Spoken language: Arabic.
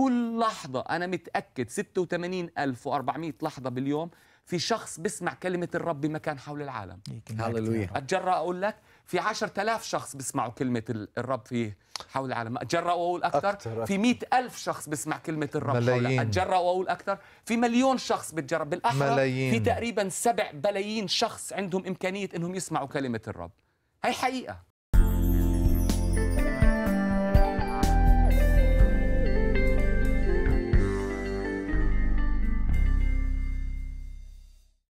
كل لحظة أنا متأكد 86400 لحظة باليوم في شخص بسمع كلمة الرب بمكان حول العالم. هللويا. أتجرأ أقول لك في 10000 شخص بيسمعوا كلمة الرب في حول العالم. أتجرأ وأقول أكثر أكثر في 100000 شخص بيسمع كلمة الرب حول أتجرأ وأقول أكثر في مليون شخص بتجرب بالأحرى ملايين. في تقريبا 7 بلايين شخص عندهم إمكانية إنهم يسمعوا كلمة الرب. هي حقيقة.